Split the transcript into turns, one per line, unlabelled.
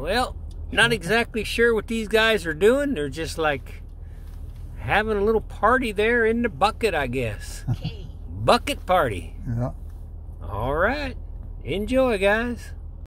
Well, not exactly sure what these guys are doing. They're just like having a little party there in the bucket, I guess. Bucket party.
Yeah.
All right. Enjoy, guys.